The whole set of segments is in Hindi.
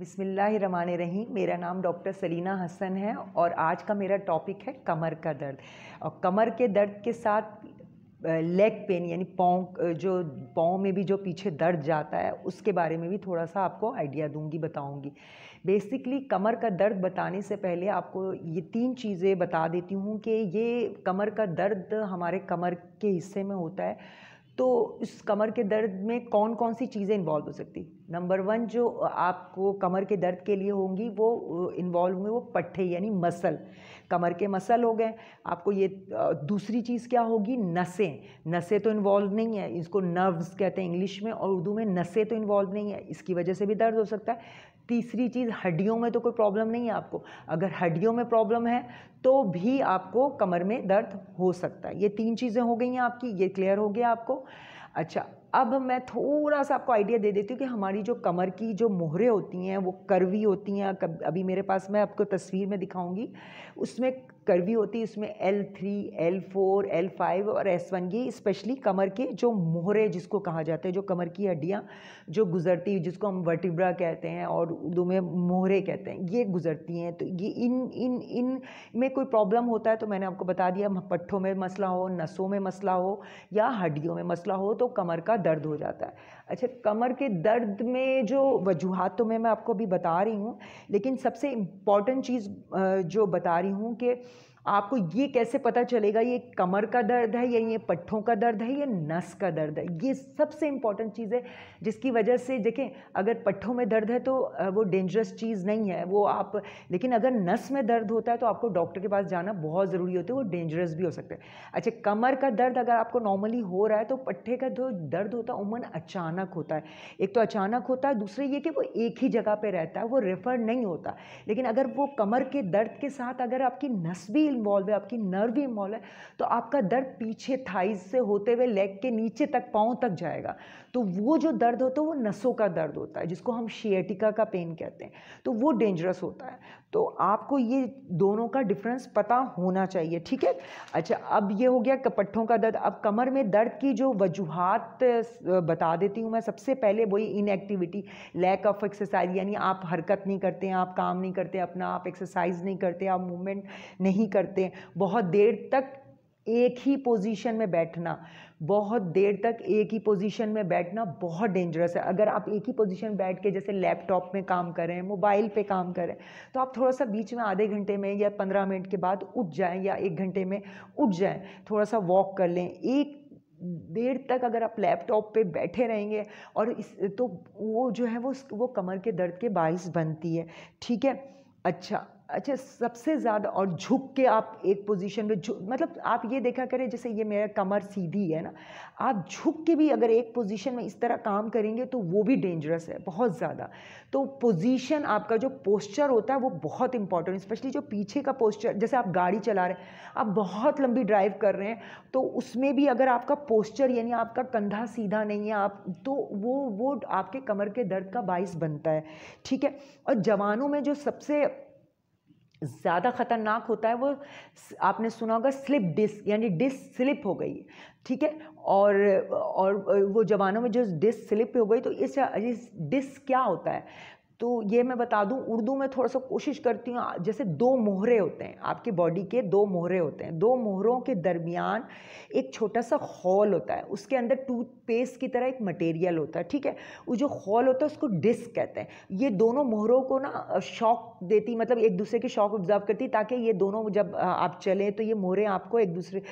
रहीम मेरा नाम डॉक्टर सलीना हसन है और आज का मेरा टॉपिक है कमर का दर्द। और कमर के दर्द के साथ लेग पेन यानी पाँव जो पाँव में भी जो पीछे दर्द जाता है, उसके बारे में भी थोड़ा सा आपको आइडिया दूँगी, बताऊँगी। बेसिकली कमर का दर्द बताने से पहले आपको ये तीन चीज़ें बता देती हूँ कि ये कमर का दर्द हमारे कमर के हिस्से में होता है। तो इस कमर के दर्द में कौन कौन सी चीज़ें इन्वॉल्व हो सकती? नंबर वन जो आपको कमर के दर्द के लिए होंगी, वो इन्वॉल्व होंगे वो पट्ठे यानी मसल कमर के मसल हो गए, आपको ये दूसरी चीज़ क्या होगी? नसें. नसें तो इन्वॉल्व नहीं है, इसको नर्व्स कहते हैं इंग्लिश में, और उर्दू में नसें तो इन्वॉल्व नहीं है, इसकी वजह से भी दर्द हो सकता है. तीसरी चीज़, हड्डियों में तो कोई प्रॉब्लम नहीं है आपको. अगर हड्डियों में प्रॉब्लम है तो भी आपको कमर में दर्द हो सकता है. ये तीन चीज़ें हो गई हैं आपकी, ये क्लियर हो गया आपको. अच्छा अब मैं थोड़ा सा आपको आइडिया दे देती हूँ कि हमारी जो कमर की जो मोहरें होती हैं, वो करवी होती हैं। अभी मेरे पास, मैं आपको तस्वीर में दिखाऊँगी। उसमें करवी होती है उसमें L three L four L five और एस वन ये स्पेशली कमर के जो मोहरे जिसको कहा जाता है, जो कमर की हड्डियाँ जो गुजरती है, जिसको हम वर्टिब्रा कहते हैं और उर्दू में मोहरे कहते हैं, ये गुजरती हैं। तो ये इन इन इन में कोई प्रॉब्लम होता है तो मैंने आपको बता दिया पट्ठों में मसला हो, नसों में मसला हो या हड्डियों में मसला हो तो कमर का दर्द हो जाता है। अच्छा कमर के दर्द में जो वजूहत तो मैं मैं आपको अभी बता रही हूँ, लेकिन सबसे इंपॉर्टेंट चीज़ जो बता रही हूँ कि आपको ये कैसे पता चलेगा, ये कमर का दर्द है या ये पट्ठों का दर्द है या नस का दर्द है? ये सबसे इंपॉर्टेंट चीज़ है, जिसकी वजह से देखें, अगर पट्ठों में दर्द है तो वो डेंजरस चीज़ नहीं है। वो आप, लेकिन अगर नस में दर्द होता है तो आपको डॉक्टर के पास जाना बहुत ज़रूरी होता है, वो डेंजरस भी हो सकता है। अच्छा कमर का दर्द अगर आपको नॉर्मली हो रहा है तो पट्ठे का जो दर्द होता है, उमन अचानक होता है। एक तो अचानक होता है, दूसरे ये कि वो एक ही जगह पर रहता है, वो रेफर नहीं होता। लेकिन अगर वो कमर के दर्द के साथ अगर आपकी नस भी इन्वॉल्व है, आपकी नर्व भी इन्वॉल्व है तो आपका दर्द पीछे थाइज से होते हुए लेग के नीचे तक, पाँव तक जाएगा। तो वो जो दर्द होता है, वो नसों का दर्द होता है, जिसको हम शियटिका का पेन कहते हैं। तो वो डेंजरस होता है। तो आपको ये दोनों का डिफरेंस पता होना चाहिए, ठीक है? अच्छा अब ये हो गया कपट्ठों का दर्द। अब कमर में दर्द की जो वजूहत बता देती हूँ मैं सबसे पहले वही इनएक्टिविटी लैक ऑफ़ एक्सरसाइज यानी आप हरकत नहीं करते हैं आप काम नहीं करते, अपना आप एक्सरसाइज नहीं करते, आप मूवमेंट नहीं करते। बहुत देर तक एक ही पोजीशन में बैठना, बहुत देर तक एक ही पोजीशन में बैठना बहुत डेंजरस है। अगर आप एक ही पोजीशन बैठ के जैसे लैपटॉप में काम करें मोबाइल पे काम करें तो आप थोड़ा सा बीच में आधे घंटे में या पंद्रह मिनट के बाद उठ जाएँ या एक घंटे में उठ जाएँ, थोड़ा सा वॉक कर लें। एक देर तक अगर आप लैपटॉप पे बैठे रहेंगे और इस तो वो जो है वो वो कमर के दर्द के बाइस बनती है। ठीक है? अच्छा अच्छा सबसे ज़्यादा और झुक के आप एक पोजीशन में झुक मतलब आप ये देखा करें, जैसे ये मेरा कमर सीधी है ना, आप झुक के भी अगर एक पोजीशन में इस तरह काम करेंगे तो वो भी डेंजरस है, बहुत ज़्यादा। तो पोजीशन आपका जो पोस्चर होता है वो बहुत इंपॉर्टेंट स्पेशली जो पीछे का पोस्चर जैसे आप गाड़ी चला रहे हैं, आप बहुत लंबी ड्राइव कर रहे हैं तो उसमें भी अगर आपका पोस्चर यानी आपका कंधा सीधा नहीं है, आप तो वो वो आपके कमर के दर्द का बाइस बनता है, ठीक है? और जवानों में जो सबसे ज़्यादा ख़तरनाक होता है वो, आपने सुना होगा स्लिप डिस्क, यानी डिस्क स्लिप हो गई, ठीक है? और और वो जवानों में जो डिस्क स्लिप हो गई तो इस इस डिस्क क्या होता है? तो ये मैं बता दूँ, उर्दू में थोड़ा सा कोशिश करती हूँ, जैसे दो मोहरे होते हैं आपकी बॉडी के, दो मोहरे होते हैं। दो मोहरों के दरमियान एक छोटा सा हॉल होता है, उसके अंदर टूथपेस्ट की तरह एक मटेरियल होता है, ठीक है? वो जो हॉल होता है, उसको डिस्क कहते हैं। ये दोनों मोहरों को ना शॉक देती मतलब एक दूसरे के शॉक ऑब्ज़र्व करती ताकि ये दोनों जब आप चलें तो ये मोहरे आपको एक दूसरे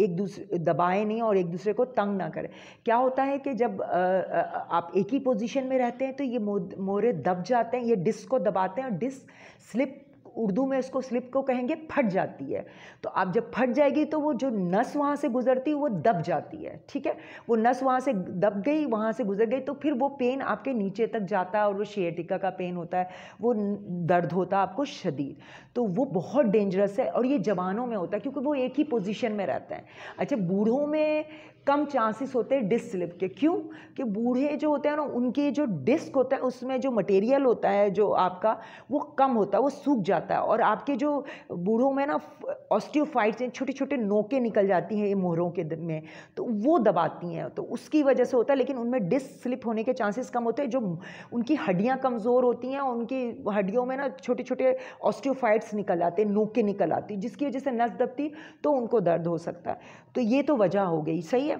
एक दूसरे दबाएँ नहीं और एक दूसरे को तंग ना करें। क्या होता है कि जब आप एक ही पोजिशन में रहते हैं तो ये मोहरे दब जाते हैं, ये डिस्क को दबाते हैं और डिस्क स्लिप उर्दू में इसको स्लिप को कहेंगे, फट जाती है। तो आप जब फट जाएगी तो वो जो नस वहाँ से गुजरती है, वो दब जाती है, ठीक है? वो नस वहाँ से दब गई, वहाँ से गुजर गई तो फिर वो पेन आपके नीचे तक जाता है और वो शेयटिका का पेन होता है, वो दर्द होता है आपको शदीद। तो वो बहुत डेंजरस है और ये जवानों में होता है, क्योंकि वो एक ही पोजिशन में रहता है। अच्छा बूढ़ों में कम चांसेस होते हैं डिस्क स्लिप के। क्यों? कि बूढ़े जो होते हैं ना, उनके जो डिस्क होता है, उसमें जो मटेरियल होता है, जो आपका, वो कम होता है, वो सूख जाता है। और आपके जो बूढ़ों में ना ऑस्टियोफाइट्स हैं छोटे छोटे नोके निकल जाती हैं ये मोहरों के में तो वो दबाती हैं। तो उसकी वजह से होता है, लेकिन उनमें डिस्क स्लिप होने के चांसेस कम होते हैं, जो उनकी हड्डियाँ कमज़ोर होती हैं, उनकी हड्डियों में ना छोटे छोटे ऑस्टियोफाइट्स निकल आते हैं, नोके निकल आती जिसकी वजह से नस दबती तो उनको दर्द हो सकता है। तो ये तो वजह हो गई। सही है?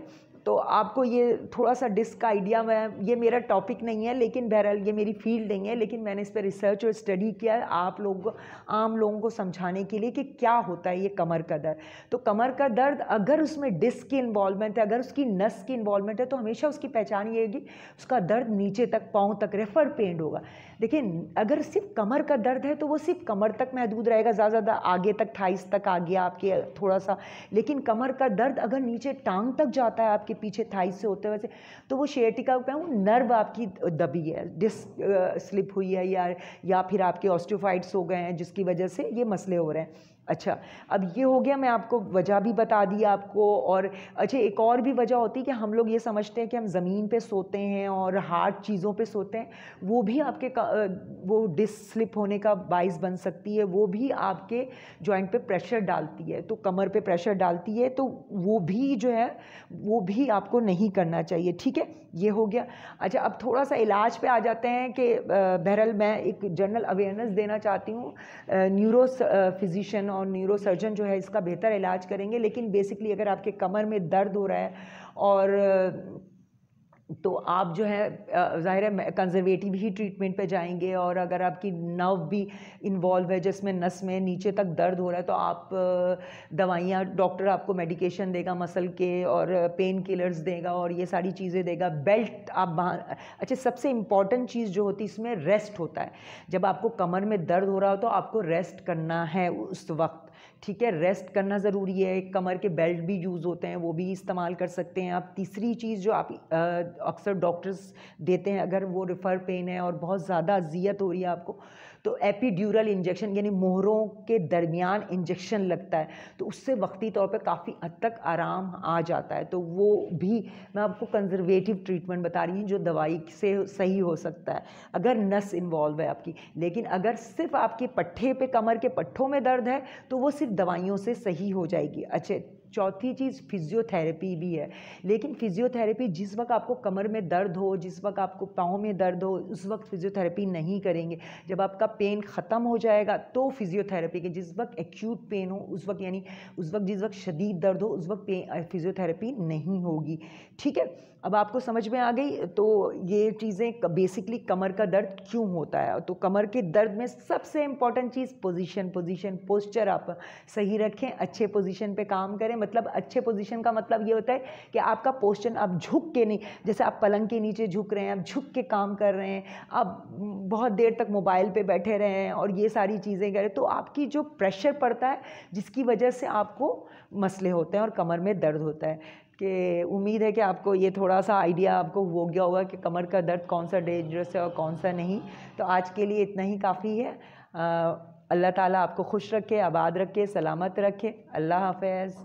तो आपको ये थोड़ा सा डिस्क का आइडिया मैं, ये मेरा टॉपिक नहीं है, लेकिन बहरहाल ये मेरी फ़ील्ड नहीं है, लेकिन मैंने इस पर रिसर्च और स्टडी किया है आप लोगों, आम लोगों को समझाने के लिए कि क्या होता है ये कमर का दर्द। तो कमर का दर्द अगर उसमें डिस्क की इन्वॉल्वमेंट है, अगर उसकी नस की इन्वॉल्वमेंट है तो हमेशा उसकी पहचान ये होगी, उसका दर्द नीचे तक, पाँव तक रेफर पेंड होगा। देखिए, अगर सिर्फ़ कमर का दर्द है तो वो सिर्फ़ कमर तक महदूद रहेगा ज़्यादा ज़्यादा आगे तक, थाइस तक आ गया आपके थोड़ा सा लेकिन कमर का दर्द अगर नीचे टांग तक जाता है, आपके पीछे थाइस से होते वैसे तो वो शेटिका पे वो नर्व आपकी दबी है डिस्क स्लिप हुई है या या फिर आपके ऑस्टियोफाइट्स हो गए हैं, जिसकी वजह से ये मसले हो रहे हैं। अच्छा अब ये हो गया, मैं आपको वजह भी बता दी आपको और अच्छा एक और भी वजह होती है कि हम लोग ये समझते हैं कि हम ज़मीन पे सोते हैं और हार्ड चीज़ों पे सोते हैं, वो भी आपके वो डिस स्लिप होने का बाइस बन सकती है, वो भी आपके जॉइंट पे प्रेशर डालती है तो कमर पे प्रेशर डालती है तो वो भी जो है, वो भी आपको नहीं करना चाहिए, ठीक है? ये हो गया। अच्छा अब थोड़ा सा इलाज पे आ जाते हैं कि बहरहाल मैं एक जनरल अवेयरनेस देना चाहती हूँ न्यूरो फिजिशियन और न्यूरो सर्जन जो है इसका बेहतर इलाज करेंगे। लेकिन बेसिकली अगर आपके कमर में दर्द हो रहा है और तो आप जो है ज़ाहिर है कंजर्वेटिव ही ट्रीटमेंट पे जाएँगे और अगर आपकी नर्व भी इन्वॉल्व है, जिसमें नस में नीचे तक दर्द हो रहा है तो आप दवाइयाँ डॉक्टर आपको मेडिकेशन देगा मसल के और पेन किलर्स देगा और ये सारी चीज़ें देगा। बेल्ट आप अच्छा सबसे इंपॉर्टेंट चीज़ जो होती है, इसमें रेस्ट होता है। जब आपको कमर में दर्द हो रहा हो तो आपको रेस्ट करना है उस वक्त। ठीक है रेस्ट करना ज़रूरी है कमर के बेल्ट भी यूज़ होते हैं, वो भी इस्तेमाल कर सकते हैं। आप तीसरी चीज़ जो आप अक्सर डॉक्टर्स देते हैं, अगर वो रिफ़र पेन है और बहुत ज़्यादा अजियत हो रही है आपको तो एपीड्यूरल इंजेक्शन यानी मोहरों के दरमियान इंजेक्शन लगता है। तो उससे वक्ती तौर पर काफ़ी हद तक आराम आ जाता है। तो वो भी मैं आपको कंजर्वेटिव ट्रीटमेंट बता रही हूँ जो दवाई से सही हो सकता है। अगर नस इन्वॉल्व है आपकी, लेकिन अगर सिर्फ़ आपके पट्ठे पे कमर के पट्ठों में दर्द है तो वो सिर्फ़ दवाइयों से सही हो जाएगी। अच्छे चौथी चीज़ फिजियोथेरेपी भी है। लेकिन फिजियोथेरेपी जिस वक्त आपको कमर में दर्द हो, जिस वक्त आपको पाँव में दर्द हो, उस वक्त फिजियोथेरेपी नहीं करेंगे। जब आपका पेन ख़त्म हो जाएगा तो फिजियोथेरेपी के जिस वक्त एक्यूट पेन हो, उस वक्त यानी उस वक्त जिस वक्त शदीद दर्द हो, उस वक्त फिजियोथेरेपी नहीं होगी। ठीक है? अब आपको समझ में आ गई तो ये चीज़ें बेसिकली कमर का दर्द क्यों होता है? तो कमर के दर्द में सबसे इंपॉर्टेंट चीज़ पोजीशन पोजीशन पोस्चर आप सही रखें, अच्छे पोजीशन पे काम करें। मतलब अच्छे पोजीशन का मतलब ये होता है कि आपका पोस्चर आप झुक के नहीं, जैसे आप पलंग के नीचे झुक रहे हैं, आप झुक के काम कर रहे हैं, आप बहुत देर तक मोबाइल पर बैठे रहे हैं और ये सारी चीज़ें करें तो आपकी जो प्रेशर पड़ता है, जिसकी वजह से आपको मसले होते हैं और कमर में दर्द होता है। कि उम्मीद है कि आपको ये थोड़ा सा आइडिया आपको हो गया होगा कि कमर का दर्द कौन सा डेंजरस है और कौन सा नहीं। तो आज के लिए इतना ही काफ़ी है। अल्लाह ताला आपको खुश रखे, आबाद रखे, सलामत रखे। अल्लाह हाफ़